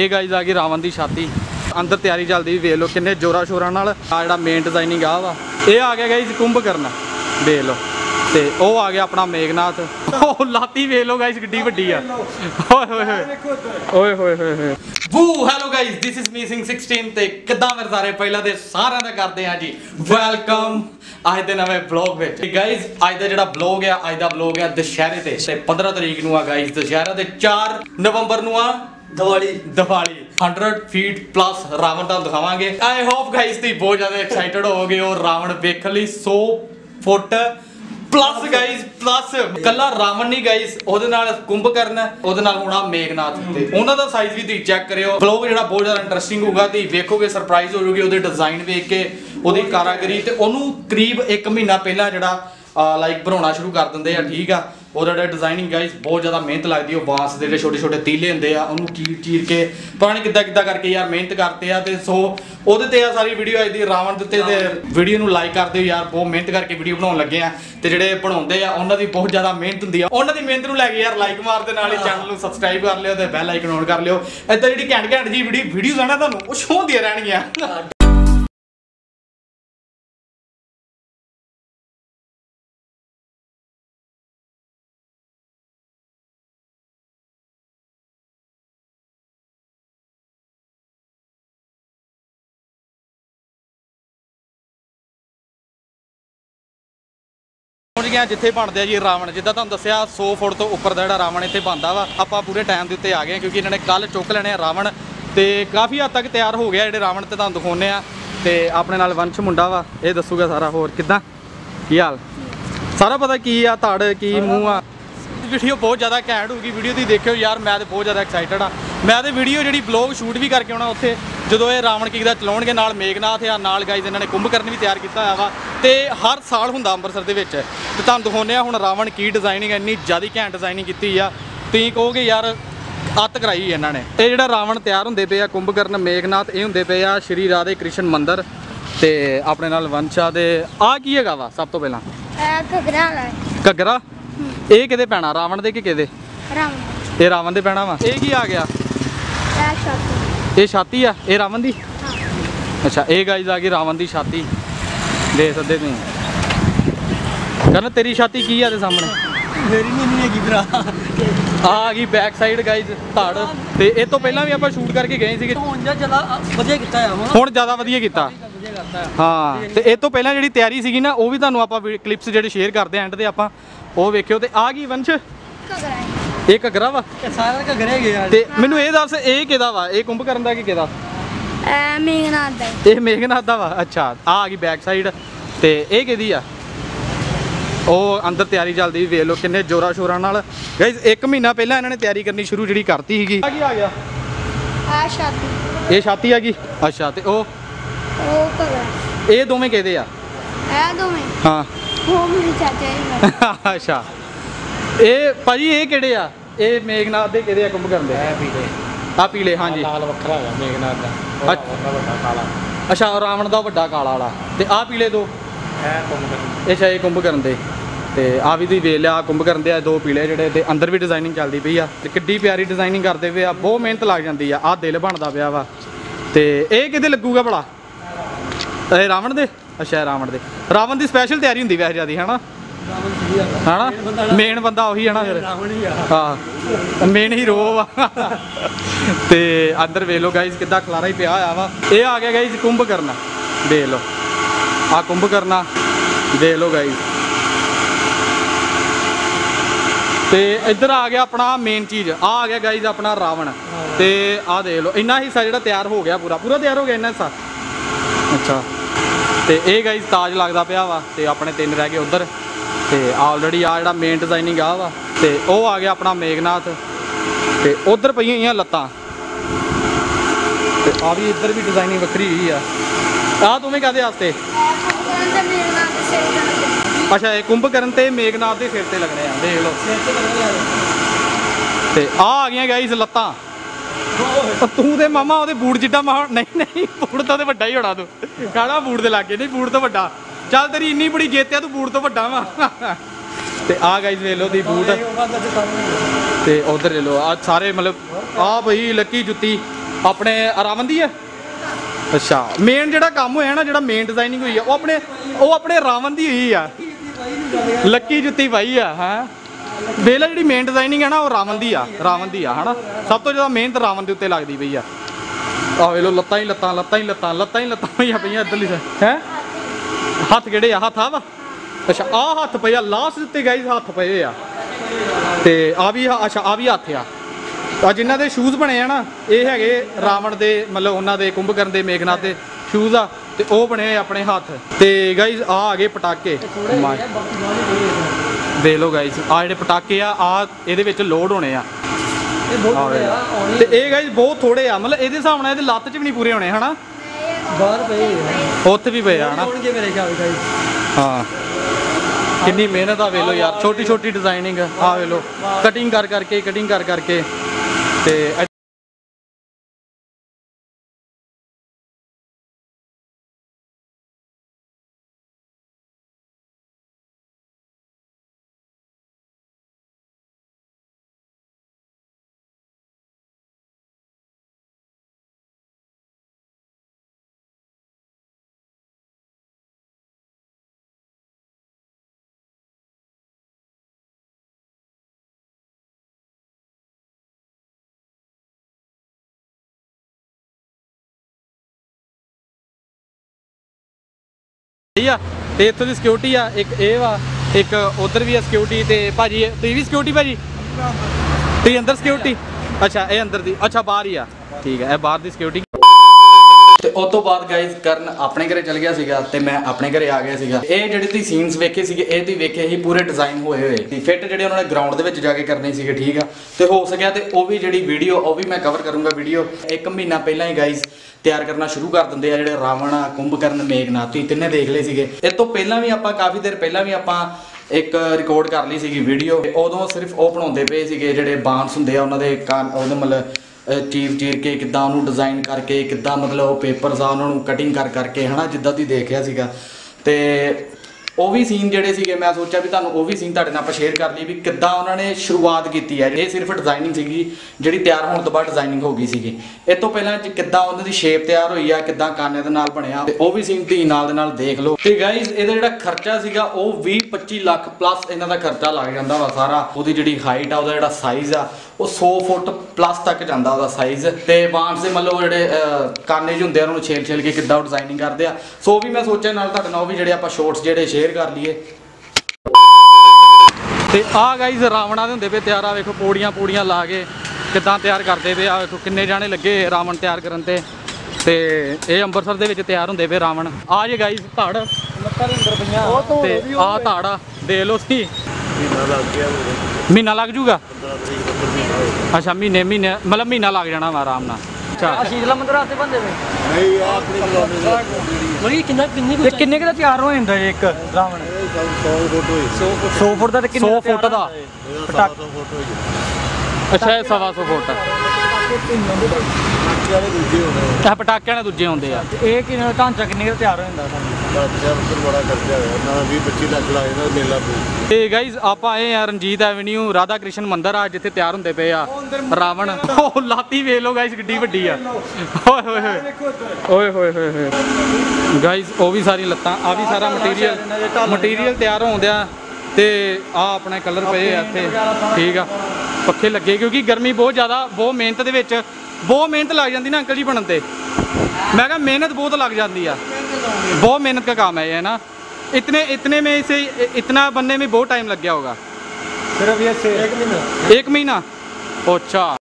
ਇਹ ਗਾਈਜ਼ ਆ ਗਈ ਰਾਵਣ ਦੀ ਛਾਤੀ। ਅੰਦਰ ਤਿਆਰੀ ਚੱਲਦੀ ਵੇਖ ਲਓ ਕਿੰਨੇ ਜੋਰਾ ਸ਼ੋਰਾਂ ਨਾਲ ਆ ਜਿਹੜਾ ਮੇਨ ਡਿਜ਼ਾਈਨਿੰਗ ਆ ਵਾ। ਇਹ ਆ ਗਿਆ ਗਾਈਜ਼ ਕੁੰਭ ਕਰਨਾ। ਵੇਖ ਲਓ। ਤੇ ਉਹ ਆ ਗਿਆ ਆਪਣਾ ਮੇਗਨਾਥ ਉਹ ਲਾਤੀ ਵੇਖ ਲਓ ਗਾਈਜ਼ ਕਿੱਡੀ ਵੱਡੀ ਆ। ਓਏ ਹੋਏ ਹੋਏ ਓਏ ਹੋਏ ਹੋਏ ਵੂ hello guys this is me Singh 16 ਤੇ ਕਿੱਦਾਂ ਮੇਰੇ ਸਾਰੇ ਪਹਿਲਾਂ ਦੇ ਸਾਰਿਆਂ ਦਾ ਕਰਦੇ ਆ ਜੀ। ਵੈਲਕਮ ਅੱਜ ਦੇ ਨਵੇਂ ਵਲੌਗ ਵਿੱਚ। ਗਾਈਜ਼ ਅੱਜ ਦਾ ਜਿਹੜਾ ਵਲੌਗ ਆ, ਅੱਜ ਦਾ ਵਲੌਗ ਆ ਦੁਸ਼ਹਿਰੇ ਤੇ। ਤੇ 15 ਤਰੀਕ ਨੂੰ ਆ ਗਾਈਜ਼ ਦੁਸ਼ਹਿਰਾ ਤੇ 4 ਨਵੰਬਰ ਨੂੰ ਆ। ਦੀਵਾਲੀ। ਦੀਵਾਲੀ। 100 ਫੀਟ ਪਲੱਸ ਰਾਵਣ ਤੁਹਾਨੂੰ ਦਿਖਾਵਾਂਗੇ। ਆਈ ਹੋਪ ਗਾਈਜ਼ ਤੁਸੀਂ ਬਹੁਤ ਜ਼ਿਆਦਾ ਐਕਸਾਈਟਡ ਹੋਵੋਗੇ। ਉਹ ਰਾਵਣ ਵੇਖਣ ਲਈ 100 ਫੁੱਟ ਪਲੱਸ ਗਾਈਜ਼ ਪਲੱਸ ਕੱਲਾ ਰਾਵਣ ਨਹੀਂ ਗਾਈਜ਼ ਉਹਦੇ ਨਾਲ ਕੁੰਭਕਰਨ ਉਹਦੇ ਨਾਲ ਹੋਣਾ ਮੇਘਨਾਥ। ਤੇ ਉਹਨਾਂ ਦਾ ਸਾਈਜ਼ ਵੀ ਤੁਸੀਂ ਚੈੱਕ ਕਰਿਓ। ਵਲੌਗ ਜਿਹੜਾ ਬਹੁਤ ਜ਼ਿਆਦਾ ਇੰਟਰਸਟਿੰਗ ਹੋਊਗਾ ਤੁਸੀਂ ਵੇਖੋਗੇ ਸਰਪ੍ਰਾਈਜ਼ ਹੋ ਜਾਓਗੇ ਉਹਦੇ ਡਿਜ਼ਾਈਨ ਵੇਖ ਕੇ ਉਹਦੀ ਕਾਰਾਗਰੀ। ਤੇ ਉਹਨੂੰ ਕਰੀਬ 1 ਮਹੀਨਾ ਪਹਿਲਾਂ ਜਿਹੜਾ ਲਾਈਕ ਬਣਾਉਣਾ ਸ਼ੁਰੂ ਕਰ ਦਿੰਦੇ ਆ ਠੀਕ ਆ। ਉਹਦਾ ਜਿਹੜਾ ਡਿਜ਼ਾਈਨਿੰਗ ਗਾਈਜ਼ ਬਹੁਤ ਜ਼ਿਆਦਾ ਮਿਹਨਤ ਲੱਗਦੀ ਉਹ ਬਾਂਸ ਦੇ ਜਿਹੜੇ ਛੋਟੇ ਛੋਟੇ ਤੀਲੇ ਹੁੰਦੇ ਆ ਉਹਨੂੰ ਚੀਰ ਚੀਰ ਕੇ ਨਹੀਂ ਕਿੱਦਾਂ ਕਿੱਦਾਂ ਕਰਕੇ ਯਾਰ ਮਿਹਨਤ ਕਰਦੇ ਆ ਤੇ ਸੋ ਉਹਦੇ ਤੇ ਆ ਸਾਰੀ ਵੀਡੀਓ ਅੱਜ ਦੀ ਰਾਵਣ ਦੇ ਉੱਤੇ ਤੇ ਵੀਡੀਓ ਨੂੰ ਲਾਈਕ ਕਰ ਦਿਓ ਯਾਰ ਬਹੁਤ ਮਿਹਨਤ ਕਰਕੇ ਵੀਡੀਓ ਬਣਾਉਣ ਲੱਗੇ ਆ ਤੇ ਜਿਹੜੇ ਬਣਾਉਂਦੇ ਆ ਉਹਨਾਂ ਦੀ ਬਹੁਤ ਜ਼ਿਆਦਾ ਮਿਹਨਤ ਹੁੰਦੀ ਆ। ਉਹਨਾਂ ਦੀ ਮਿਹਨਤ ਨੂੰ ਲੈ ਕੇ ਯਾਰ ਲਾਈਕ ਮਾਰ ਦੇ ਨਾਲ ਹੀ ਚੈਨਲ ਨੂੰ ਸਬਸਕ੍ਰਾਈਬ ਕਰ ਲਿਓ ਤੇ ਬੈਲ ਆਈਕਨ ਔਨ ਕਰ ਲਿਓ। ਏਦਾਂ ਜਿਹੜੀ ਘੈਂਟ ਘੈਂਟ ਜੀ ਵੀਡੀਓ ਵੀਡੀਓਜ਼ ਆ ਨਾ ਤੁਹਾਨੂੰ ਉਹ ਸ਼ੋਅ ਹੁੰਦੀਆਂ ਰਹਿਣਗੀਆਂ। ਪਹੁੰਚ ਗਿਆ ਜਿੱਥੇ ਬਣਦੇ ਆ ਜੀ ਰਾਵਣ ਜਿੱਦਾਂ ਤੁਹਾਨੂੰ ਦੱਸਿਆ 100 ਫੁੱਟ ਤੋਂ ਉੱਪਰ ਦਾ ਜਿਹੜਾ ਰਾਵਣ ਇੱਥੇ ਬਣਦਾ ਵਾ ਆਪਾਂ ਪੂਰੇ ਟਾਈਮ ਦੇ ਉੱਤੇ ਆ ਗਏ ਕਿਉਂਕਿ ਇਹਨਾਂ ਨੇ ਕੱਲ ਚੁੱਕ ਲੈਣੇ ਆ ਰਾਵਣ ਤੇ ਕਾਫੀ ਹੱਦ ਤੱਕ ਤਿਆਰ ਹੋ ਗਿਆ ਜਿਹੜੇ ਰਾਵਣ ਤੇ ਤੁਹਾਨੂੰ ਦਿਖਾਉਨੇ ਆ ਤੇ ਆਪਣੇ ਨਾਲ ਵੰਸ਼ ਮੁੰਡਾ ਵਾ ਇਹ ਦੱਸੂਗਾ ਸਾਰਾ ਹੋਰ ਕਿੱਦਾਂ ਕੀ ਹਾਲ? ਸਾਰਾ ਪਤਾ ਕੀ ਆ ਧੜ ਕੀ ਮੂੰਹ ਆ? ਵੀਡੀਓ ਬਹੁਤ ਜ਼ਿਆਦਾ ਘੈਂਟ ਹੋਊਗੀ ਵੀਡੀਓ ਤੁਸੀਂ ਦੇਖਿਓ ਯਾਰ ਮੈਂ ਤੇ ਬਹੁਤ ਜ਼ਿਆਦਾ ਐਕਸਾਈਟਡ ਆ। ਮੈਂ ਤੇ ਵੀਡੀਓ ਜਿਹੜੀ ਬਲੌਗ ਸ਼ੂਟ ਵੀ ਕਰਕੇ ਆਉਣਾ ਉੱਥੇ ਜਦੋਂ ਇਹ ਰਾਵਣ ਕੀ ਦਾ ਚਲਾਉਣਗੇ ਨਾਲ ਮੇਗਨਾਥ ਆ ਨਾਲ ਗਾਈਜ਼ ਇਹਨਾਂ ਨੇ ਕੁੰਭਕਰਨ ਵੀ ਤਿਆਰ ਕੀਤਾ ਹੋਇਆ ਵਾ ਤੇ ਹਰ ਸਾਲ ਹੁੰਦਾ ਅੰਮ੍ਰਿਤਸਰ ਦੇ ਵਿੱਚ। ਤੇ ਤੁਹਾਨੂੰ ਦਿਖਾਉਂਦੇ ਆ ਹੁਣ ਰਾਵਣ ਕੀ ਡਿਜ਼ਾਈਨਿੰਗ ਇੰਨੀ ਜ਼ਿਆਦਾ ਘੈਂਟ ਡਿਜ਼ਾਈਨਿੰਗ ਕੀਤੀ ਆ। ਤੁਸੀਂ ਕਹੋਗੇ ਯਾਰ ਅੱਤ ਕਰਾਈ ਇਹਨਾਂ ਨੇ। ਇਹ ਜਿਹੜਾ ਰਾਵਣ ਤਿਆਰ ਹੁੰਦੇ ਪਏ ਆ ਕੁੰਭਕਰਨ ਮੇਗਨਾਥ ਇਹ ਹੁੰਦੇ ਪਏ ਆ ਸ਼੍ਰੀ ਰਾਧੇ ਕ੍ਰਿਸ਼ਨ ਮੰਦਿਰ ਤੇ ਆਪਣੇ ਨਾਲ ਵੰਸ਼ਾ ਦੇ ਆ ਕੀ ਹੈਗਾ ਵਾ ਸਭ ਤੋਂ ਪਹਿਲਾਂ? ਘਗਰਾ ਇਹ ਕਿਹਦੇ ਪੈਣਾ ਰਾਵਣ ਦੇ ਕਿ ਕਿਹਦੇ? ਰਾਮ ਇਹ ਰਾਵਣ ਦੇ ਪੈਣਾ ਵਾ। ਇਹ ਕੀ ਆ ਗਿਆ? ਇਹ ਛਾਤੀ। ਆ? ਇਹ ਰਾਵਣ ਦੀ? ਅੱਛਾ ਇਹ ਗਾਈਜ਼ ਆ ਗਈ ਰਾਵਣ ਦੀ ਛਾਤੀ। ਦੇ ਸਕਦੇ ਤੁਸੀਂ। ਕਰਨ ਤੇਰੀ ਛਾਤੀ ਕੀ ਆ ਤੇ ਸਾਹਮਣੇ? ਮੇਰੀ ਨਹੀਂ ਨਹੀਂ ਹੈਗੀ ਭਰਾ। ਆ ਆ ਗਈ ਬੈਕ ਸਾਈਡ ਗਾਈਜ਼ ਧੜ। ਤੇ ਇਹ ਤੋਂ ਪਹਿਲਾਂ ਵੀ ਆਪਾਂ ਸ਼ੂਟ ਕਰਕੇ ਗਏ ਸੀਗੇ। ਹੁਣ ਜਾਂ ਚਲਾ ਵਧੀਆ ਕੀਤਾ ਆ ਹੁਣ। ਹੁਣ ਜ਼ਿਆਦਾ ਵਧੀਆ ਕੀਤਾ। ਵਧੀਆ ਕਰਤਾ ਆ। ਹਾਂ ਤੇ ਇਹ ਤੋਂ ਪਹਿਲਾਂ ਜਿਹੜੀ ਤਿਆਰੀ ਸੀਗੀ ਨਾ ਉਹ ਵੀ ਤੁਹਾਨੂੰ ਆਪਾਂ ਕਲਿੱਪਸ ਜਿਹੜੇ ਸ਼ੇਅਰ ਕਰਦੇ ਐਂਡ ਤੇ ਆਪਾਂ ਉਹ ਵੇਖਿਓ। ਤੇ ਆ ਗਈ ਵੰਸ਼। ਘਗਰਾ ਹੈ ਇਹ ਘੱਗਰਾ ਵਾ। ਇਹ ਸਾਰਾ ਘਗਰੇ ਹੈਗੇ ਯਾਰ ਤੇ ਮੈਨੂੰ ਇਹ ਦੱਸ ਇਹ ਕਿਹਦਾ ਵਾ? ਇਹ ਕੁੰਭਕਰਨ ਦਾ ਕਿ ਕਿਹਦਾ? ਇਹ ਮੇਘਨਾਥ ਦਾ। ਹੈ। ਇਹ ਮੇਘਨਾਥ ਦਾ ਵਾ। ਅੱਛਾ ਆ ਆ ਗਈ ਬੈਕ ਸਾਈਡ ਤੇ ਇਹ ਕਿਹਦੀ ਆ? ਉਹ ਅੰਦਰ ਤਿਆਰੀ ਚੱਲਦੀ ਵੇਖ ਲਓ ਕਿੰਨੇ ਜੋਰਾ ਸ਼ੋਰਾਂ ਨਾਲ। ਗਾਇਜ਼ 1 ਮਹੀਨਾ ਪਹਿਲਾਂ ਇਹਨਾਂ ਨੇ ਤਿਆਰੀ ਕਰਨੀ ਸ਼ੁਰੂ ਜਿਹੜੀ ਕਰਤੀ ਸੀਗੀ। ਆ ਕੀ ਆ ਗਿਆ? ਇਹ ਸ਼ਬਦ ਇਹ ਛਾਤੀ ਆ ਗਈ? ਅੱਛਾ ਤੇ ਉਹ? ਇਹ ਦੋਵੇਂ ਕਿਹਦੇ ਆ? ਇਹ ਦੋਵੇਂ। ਹਾਂ। ਉਹ ਮੇਰੇ ਚਾਚਾ ਜੀ ਅੱਛਾ। ਇਹ ਭਾਜੀ ਇਹ ਕਿਹੜੇ ਆ? ਇਹ ਮੇਘਨਾਥ ਦੇ ਕਿਹਦੇ ਆ? ਕੁੰਭਕਰਨ ਦੇ? ਇਹ ਪੀਲੇ। ਆ ਪੀਲੇ ਹਾਂਜੀ। ਲਾਲ ਵੱਖਰਾ ਹੈਗਾ ਮੇਘਨਾਥ ਦਾ। ਅੱਛਾ। ਉਹਦਾ ਵੱਡਾ ਕਾਲਾ। ਅੱਛਾ ਉਹ ਰਾਵਣ ਦਾ ਵੱਡਾ ਕਾਲਾ ਵਾਲਾ। ਤੇ ਆ ਪੀਲੇ ਦੋ? ਇਹ ਕੰਮ ਕਰ ਇਹ ਸ਼ਾਇਦ ਕੁੰਭਕਰਨ ਦੇ। ਤੇ ਆ ਵੀ ਤੁਸੀਂ ਵੇਖ ਲਿਆ ਕੁੰਭਕਰਨ ਦੇ ਆ ਦੋ ਪੀਲੇ ਜਿਹੜੇ ਤੇ ਅੰਦਰ ਵੀ ਡਿਜ਼ਾਈਨਿੰਗ ਚੱਲਦੀ ਪਈ ਆ। ਤੇ ਕਿੱਡੀ ਪਿਆਰੀ ਡਿਜ਼ਾਈਨਿੰਗ ਕਰਦੇ ਪਏ ਆ, ਬਹੁਤ ਮਿਹਨਤ ਲੱਗ ਜਾਂਦੀ ਆ। ਆ ਦਿਲ ਬਣਦਾ ਪਿਆ ਵਾ। ਤੇ ਇਹ ਕਿਹਦੇ ਲੱਗੂਗਾ ਭਲਾ? ਇਹ ਰਾਵਣ ਦੇ? ਅੱਛਾ, ਇਹ ਰਾਵਣ ਦੇ। ਰਾਵਣ ਦੀ ਸਪੈਸ਼ਲ ਤਿਆਰੀ ਹੁੰਦੀ ਵੈਸੇ ਜਿਆਦੀ, ਹਨਾ? ਰਾਵਣ ਸਹੀ ਹਨਾ? ਮੇਨ ਬੰਦਾ ਉਹੀ ਹਨਾ ਫਿਰ। ਰਾਵਣ ਹਾਂ ਮੇਨ ਹੀਰੋ ਵਾ। ਤੇ ਅੰਦਰ ਵੇਖ ਲਓ ਗਾਇਜ਼ ਕਿੱਦਾਂ ਖਲਾਰਾ ਹੀ ਪਿਆ ਹੋਇਆ ਵਾ। ਇਹ ਆ ਗਿਆ ਗਾਇਜ਼ ਕੁੰਭਕਰਨ ਵੇਖ ਲਓ। ਆ ਕੁੰਭਕਰਨ ਦੇਖ ਲਓ ਗਾਇਜ਼ ਤੇ ਇੱਧਰ ਆ ਗਿਆ ਆਪਣਾ ਮੇਨ ਚੀਜ਼, ਆ ਆ ਗਿਆ ਗਾਇਜ਼ ਆਪਣਾ ਰਾਵਣ। ਤੇ ਆ ਦੇਖ ਲਓ, ਇੰਨਾ ਹਿੱਸਾ ਜਿਹੜਾ ਤਿਆਰ ਹੋ ਗਿਆ ਪੂਰਾ। ਪੂਰਾ ਤਿਆਰ ਹੋ ਗਿਆ ਇੰਨਾ ਹਿੱਸਾ? ਅੱਛਾ। ਤੇ ਇਹ ਗਾਇਜ਼ ਤਾਜ ਲੱਗਦਾ ਪਿਆ ਵਾ, ਤੇ ਆਪਣੇ ਤਿੰਨ ਰਹਿ ਗਏ ਉਧਰ। ਤੇ ਆਲਰੇਡੀ ਆ ਜਿਹੜਾ ਮੇਨ ਡਿਜ਼ਾਈਨਿੰਗ ਆ ਵਾ, ਤੇ ਉਹ ਆ ਗਿਆ ਆਪਣਾ ਮੇਗਨਾਥ ਤੇ ਉਧਰ ਪਈਆਂ ਹੋਈਆਂ ਲੱਤਾਂ। ਤੇ ਆ ਵੀ ਇੱਧਰ ਵੀ ਡਿਜ਼ਾਈਨਿੰਗ ਵੱਖਰੀ ਹੋਈ ਆ। ਆ ਦੋਵੇਂ ਕਾਦੇ ਵਾਸਤੇ? ਅੱਛਾ, ਇਹ ਕੁੰਭਕਰਨ ਤੇ ਮੇਗਨਾਥ ਦੇ ਸਿਰ ਤੇ ਲੱਗਣੇ ਆ, ਦੇਖ ਲਓ। ਤੇ ਆ ਆ ਗਈਆਂ ਗਾਈਸ ਲੱਤਾਂ। ਤੂੰ ਤੇ ਮਾਮਾ ਉਹਦੇ ਬੂਟ ਜਿੱਡਾ ਮਾ ਨਹੀਂ ਨਹੀਂ, ਬੂਟ ਤਾਂ ਤੇ ਵੱਡਾ ਹੀ ਹੋਣਾ ਤੂੰ। ਕਾਹਦਾ ਬੂਟ ਦੇ ਲਾਗੇ? ਨਹੀਂ, ਬੂਟ ਤੋਂ ਵੱਡਾ। ਚੱਲ ਤੇਰੀ ਇੰਨੀ ਬੜੀ ਜੇਤਿਆ ਤੂੰ ਬੂਟ ਤੋਂ ਵੱਡਾ ਵਾ। ਤੇ ਆ ਗਾਈਸ ਵੇਖ ਲਓ ਦੀ ਬੂਟ। ਤੇ ਉਧਰ ਲੈ ਲਓ, ਆ ਸਾਰੇ ਮਤਲਬ, ਆ ਬਈ ਲੱਕੀ ਜੁੱਤੀ ਆਪਣੇ ਰਾਵਣ ਦੀ ਹੈ ਅੱਛਾ ਮੇਨ ਜਿਹੜਾ ਕੰਮ ਹੋਇਆ ਨਾ, ਜਿਹੜਾ ਮੇਨ ਡਿਜ਼ਾਈਨਿੰਗ ਹੋਈ ਆ, ਉਹ ਆਪਣੇ ਉਹ ਆਪਣੇ ਰਾਵਣ ਦੀ ਹੋਈ ਆ। ਲੱਕੀ ਜੁੱਤੀ ਪਾਈ ਆ, ਹਾਂ? ਵੇਲਾ ਜਿਹੜੀ ਮੇਨ ਡਿਜ਼ਾਈਨਿੰਗ ਹੈ ਨਾ, ਉਹ ਰਾਵਣ ਦੀ ਆ, ਰਾਵਣ ਦੀ ਆ, ਹਨਾ? ਸਭ ਤੋਂ ਜ਼ਿਆਦਾ ਮਿਹਨਤ ਰਾਵਣ ਦੇ ਉੱਤੇ ਲੱਗਦੀ ਪਈ ਆ। ਆ ਵੇ ਲੱਤਾਂ ਹੀ ਲੱਤਾਂ ਲੱਤਾਂ ਹੀ ਲੱਤਾਂ ਲੱਤਾਂ ਹੀ ਲੱਤਾਂ ਪਈਆਂ ਪਈਆਂ ਇੱਧਰਲੀ ਹੈ? ਹੱਥ ਕਿਹੜੇ ਆ? ਹੱਥ ਆ ਵਾ। ਅੱਛਾ ਆ ਹੱਥ ਪਈ ਆ ਲਾਸਟ ਉੱਤੇ ਗਾਈਜ਼ ਹੱਥ ਪਏ ਆ। ਤੇ ਆ ਵੀ ਅੱਛਾ ਆ ਵੀ ਹੱਥ ਆ। ਆ ਜਿਨ੍ਹਾਂ ਦੇ ਸ਼ੂਜ਼ ਬਣੇ ਆ ਨਾ ਇਹ ਹੈਗੇ ਰਾਵਣ ਦੇ ਮਤਲਬ ਉਹਨਾਂ ਦੇ ਕੁੰਭਕਰਨ ਦੇ ਮੇਘਨਾਥ ਦੇ ਸ਼ੂਜ਼ ਆ ਤੇ ਉਹ ਬਣੇ ਹੋਏ ਆਪਣੇ ਹੱਥ। ਤੇ ਗਾਈਜ਼ ਆ ਆ ਗਏ ਪਟਾਕੇ। ਦੇਖ ਲਓ। ਗਾਈਜ਼ ਆ ਜਿਹੜੇ ਪਟਾਕੇ ਆ ਆ ਇਹਦੇ ਵਿੱਚ ਲੋਡ ਹੋਣੇ ਆ। ਤੇ ਇਹ ਗਾਈਜ਼ ਬਹੁਤ ਥੋੜੇ ਆ ਮਤਲਬ ਇਹਦੇ ਹਿਸਾਬ ਨਾਲ ਇਹਦੇ ਲੱਤ 'ਚ ਵੀ ਨਹੀਂ ਪੂਰੇ ਹੋਣੇ ਹਨਾ? ਬਾਹਰ ਪਏ ਆ। ਉੱਥੇ ਵੀ ਪਏ ਆ ਹਨਾ? ਹੋਣਗੇ ਮੇਰੇ ਖਿਆਲ ਗਾਈ ਹਾਂ। ਕਿੰਨੀ ਮਿਹਨਤ ਆ ਵੇਖ ਲਓ ਯਾਰ ਛੋਟੀ ਛੋਟੀ ਡਿਜ਼ਾਈਨਿੰਗ ਆ ਵੇਖ ਲਓ। ਕਟਿੰਗ ਕਰ ਕਰਕੇ ਕਟਿੰਗ ਕਰ ਕਰਕੇ। ਤੇ ਸਹੀ ਆ, ਤੇ ਇੱਥੋਂ ਦੀ ਸਿਕਿਉਰਿਟੀ ਆ, ਇੱਕ ਇਹ ਵਾ, ਇੱਕ ਉਧਰ ਵੀ ਆ ਸਿਕਿਉਰਿਟੀ ਤੇ ਭਾਜੀ ਇਹ- ਤੁਸੀਂ ਵੀ ਸਿਕਿਉਰਿਟੀ ਭਾਜੀ? ਤੁਸੀਂ ਅੰਦਰ ਸਿਕਿਉਰਿਟੀ ਅੱਛਾ, ਇਹ ਅੰਦਰ ਦੀ, ਅੱਛਾ, ਬਾਹਰ ਹੀ ਆ। ਠੀਕ ਆ, ਇਹ ਬਾਹਰ ਦੀ ਸਿਕਿਉਰਿਟੀ ਉਸ ਤੋਂ ਬਾਅਦ ਗਾਇਜ਼ ਕਰਨ ਆਪਣੇ ਘਰੇ ਚਲ ਗਿਆ ਸੀਗਾ ਤੇ ਮੈਂ ਆਪਣੇ ਘਰੇ ਆ ਗਿਆ ਸੀਗਾ। ਇਹ ਜਿਹੜੇ ਤੁਸੀਂ ਸੀਨਸ ਵੇਖੇ ਸੀਗੇ, ਇਹ ਤੁਸੀਂ ਵੇਖੇ ਸੀ, ਪੂਰੇ ਡਿਜ਼ਾਈਨ ਹੋਏ ਹੋਏ। ਸੀ ਫਿੱਟ ਜਿਹੜੇ ਉਹਨਾਂ ਨੇ ਗਰਾਊਂਡ ਦੇ ਵਿੱਚ ਜਾ ਕੇ ਕਰਨੇ ਸੀਗੇ, ਠੀਕ ਆ? ਤੇ ਹੋ ਸਕਿਆ ਤੇ ਉਹ ਵੀ ਜਿਹੜੀ ਵੀਡੀਓ ਉਹ ਵੀ ਮੈਂ ਕਵਰ ਕਰੂੰਗਾ ਵੀਡੀਓ ਇੱਕ ਮਹੀਨਾ ਪਹਿਲਾਂ ਹੀ ਗਾਇਜ਼ ਤਿਆਰ ਕਰਨਾ ਸ਼ੁਰੂ ਕਰ ਦਿੰਦੇ ਆ ਜਿਹੜੇ ਰਾਵਣ ਆ ਕੁੰਭਕਰਨ, ਮੇਘਨਾਥ, ਤੁਸੀਂ ਤਿੰਨੇ ਦੇਖ ਲਏ ਸੀਗੇ। ਇਹ ਤੋਂ ਪਹਿਲਾਂ ਵੀ ਆਪਾਂ, ਕਾਫੀ ਦੇਰ ਪਹਿਲਾਂ ਵੀ ਆਪਾਂ ਇੱਕ ਰਿਕਾਰਡ ਕਰ ਲਈ ਸੀਗੀ ਵੀਡੀਓ ਉਦੋਂ ਸਿਰਫ ਉਹ ਬਣਾਉਂਦੇ ਪਏ ਸੀਗੇ ਜਿਹੜੇ ਬਾਂਸ ਹੁੰਦੇ ਆ, ਉਹਨਾਂ ਦੇ ਕਾਨ ਉਹਦੇ ਮਤਲਬ ਅਹ ਚੀਰ ਚੀਰ ਕੇ ਕਿੱਦਾਂ ਉਹਨੂੰ ਡਿਜ਼ਾਈਨ ਕਰਕੇ, ਕਿੱਦਾਂ ਮਤਲਬ ਉਹ ਪੇਪਰਸ ਆ ਉਹਨਾਂ ਨੂੰ ਕਟਿੰਗ ਕਰ ਕਰਕੇ, ਹਨਾ, ਜਿੱਦਾਂ ਤੁਸੀਂ ਰਿਹਾ ਸੀਗਾ। ਤੇ ਉਹ ਵੀ ਸੀਨ ਜਿਹੜੇ ਸੀਗੇ, ਮੈਂ ਸੋਚਿਆ ਵੀ ਤੁਹਾਨੂੰ ਉਹ ਵੀ ਸੀਨ ਤੁਹਾਡੇ ਨਾਲ ਆਪਾਂ ਸ਼ੇਅਰ ਕਰ ਲਈ ਵੀ ਕਿੱਦਾਂ ਉਹਨਾਂ ਨੇ ਸ਼ੁਰੂਆਤ ਕੀਤੀ ਹੈ। ਇਹ ਸਿਰਫ ਡਿਜ਼ਾਈਨਿੰਗ ਸੀਗੀ, ਜਿਹੜੀ ਤਿਆਰ ਹੋਣ ਤੋਂ ਬਾਅਦ ਡਿਜ਼ਾਈਨਿੰਗ ਹੋ ਗਈ ਸੀਗੀ। ਇਹ ਤੋਂ ਪਹਿਲਾਂ ਕਿੱਦਾਂ ਉਹਨਾਂ ਦੀ ਸ਼ੇਪ ਤਿਆਰ ਹੋਈ ਆ, ਕਿੱਦਾਂ ਕਾਨੇ ਦੇ ਨਾਲ ਬਣਿਆ, ਤੇ ਉਹ ਵੀ ਸੀਨ ਧੀ ਨਾਲ ਦੇ ਨਾਲ ਦੇਖ ਲਓ। ਤੇ ਗਾਇਜ਼ ਇਹਦਾ ਜਿਹੜਾ ਖਰਚਾ ਸੀਗਾ, ਉਹ 20 25 ਲੱਖ ਪਲੱਸ ਇਹਨਾਂ ਦਾ ਖਰਚਾ ਲੱਗ ਜਾਂਦਾ ਵਾ ਸਾਰਾ। ਉਹਦੀ ਜਿਹੜੀ ਹਾਈਟ ਆ, ਉਹਦਾ ਜਿਹੜਾ ਸਾਈਜ਼ ਆ ਉਹ 100 ਫੁੱਟ ਪਲੱਸ ਤੱਕ ਜਾਂਦਾ ਉਹਦਾ ਸਾਈਜ਼ ਤੇ ਬਾਂਸ ਦੇ ਮਤਲਬ ਜਿਹੜੇ ਕਾਨੇ ਹੁੰਦੇ ਆ ਉਹਨਾਂ ਨੂੰ ਛੇਲ ਛੇਲ ਕੇ ਕਿੱਦਾਂ ਡਿਜ਼ਾਈਨਿੰਗ ਕਰਦੇ ਆ। ਸੋ ਵੀ ਮੈਂ ਸੋਚਿਆ ਨਾਲ ਤੁਹਾਡੇ ਨਾਲ ਉਹ ਵੀ ਜਿਹੜੇ ਆਪਾਂ ਸ਼ਾਰਟਸ ਜਿਹੜੇ ਸ਼ੇਅਰ ਕਰ ਲਈਏ। ਤੇ ਆ ਗਾਈਜ਼ ਰਾਵਣਾ ਦੇ ਹੁੰਦੇ ਪਏ ਤਿਆਰ ਆ ਵੇਖੋ ਪੌੜੀਆਂ ਪੌੜੀਆਂ ਲਾ ਕੇ ਕਿੱਦਾਂ ਤਿਆਰ ਕਰਦੇ ਪਏ ਆ ਵੇਖੋ ਕਿੰਨੇ ਜਾਣੇ ਲੱਗੇ ਰਾਵਣ ਤਿਆਰ ਕਰਨ ਤੇ। ਤੇ ਇਹ ਅੰਮ੍ਰਿਤਸਰ ਦੇ ਵਿੱਚ ਤਿਆਰ ਹੁੰਦੇ ਪਏ ਰਾਵਣ। ਆ ਜੇ ਗਾਈਜ਼ ਧੜ। ਲੱਤਾਂ ਦੇ ਅੰਦਰ ਪਈਆਂ। ਤੋਂ ਆ ਧੜ ਆ ਦੇਖ ਲਓ ਸੀ ਮਹੀਨਾ ਲੱਗ ਜੂਗਾ ਅੱਛਾ ਮਹੀਨੇ ਮਹੀਨੇ ਮਤਲਬ ਮਹੀਨਾ ਲੱਗ ਜਾਣਾ ਵਾ ਆਰਾਮ ਨਾਲ। ਅੱਛਾ। ਅਸ਼ੀਲਾ ਮੰਦਰ ਆਤੇ ਬੰਦੇ ਵੇ। ਨਹੀਂ ਆ ਆਪਣੀ ਕਲੋਨੀ ਮਰੀ ਕਿੰਨਾ ਕਿੰਨੀ ਤੇ ਕਿੰਨੇ ਕਿਦਾ ਤਿਆਰ ਹੋ ਜਾਂਦਾ ਜੀ ਇੱਕ ਰਾਵਣ? ਦੇ 100 ਫੁੱਟ ਹੋਈ 100 ਫੁੱਟ ਦਾ ਤੇ ਕਿੰਨੇ 100 ਫੁੱਟ ਦਾ? ਇਹਦਾ 700 ਫੁੱਟ ਹੋਈ ਅੱਛਾ ਇਹ ਸਵਾ ਸੌ ਫੁੱਟ ਦੂਜੇ ਹੋਣੇ ਇਹ ਪਟਾਕਿਆਂ ਦੇ ਦੂਜੇ ਹੁੰਦੇ ਆ। ਇਹ ਕਿੰਨੇ ਢਾਂਚਾ ਕਿੰਨੇ ਕਿਦਾ ਤਿਆਰ ਹੋ ਜਾਂਦਾ ਸਾਨੂੰ ਬਾਦਸ਼ਾਹ ਉੱਪਰ ਬੜਾ ਖਰਚਾ ਹੋਇਆ। ਨਾ 20 25 ਲੱਖ ਲਾ ਜਾਂਦਾ ਮੇਲਾ ਪੂ ਤੇ ਗਾਈਜ਼ ਆਪਾਂ ਆਏ ਆ ਰਣਜੀਤ ਐਵਨਿਊ ਰਾਧਾ ਕ੍ਰਿਸ਼ਨ ਮੰਦਿਰ ਆ ਜਿੱਥੇ ਤਿਆਰ ਹੁੰਦੇ ਪਏ ਆ। ਰਾਵਣ। ਉਹ ਲਾਤੀ ਵੇਖ ਲਓ ਗਾਈਜ਼ ਕਿੱਡੀ ਵੱਡੀ ਆ। ਓਏ ਹੋਏ ਹੋਏ ਓਏ ਹੋਏ ਹੋਏ ਹੋਏ ਗਾਈਜ਼ ਉਹ ਵੀ ਸਾਰੀ ਲੱਤਾਂ ਆ ਵੀ ਸਾਰਾ ਮਟੀਰੀਅਲ ਮਟੀਰੀਅਲ ਤਿਆਰ ਹੋਉਂਦਿਆ ਤੇ ਆ ਆਪਣੇ ਕਲਰ ਪਏ ਆ ਇੱਥੇ। ਠੀਕ ਆ। ਪੱਖੇ ਲੱਗੇ ਕਿਉਂਕਿ ਗਰਮੀ ਬਹੁਤ ਜ਼ਿਆਦਾ ਬਹੁਤ ਮਿਹਨਤ ਦੇ ਵਿੱਚ ਬਹੁਤ ਮਿਹਨਤ ਲੱਗ ਜਾਂਦੀ ਨਾ ਅੰਕਲ ਜੀ ਬਣਨ ਤੇ मैं कहा मेहनत बहुत लग जाती है बहुत मेहनत का काम है ये ना इतने इतने में इसे इतना बनने में बहुत टाइम लग गया होगा ਸਿਰਫ ਇਹ ਸੇ एक महीना अच्छा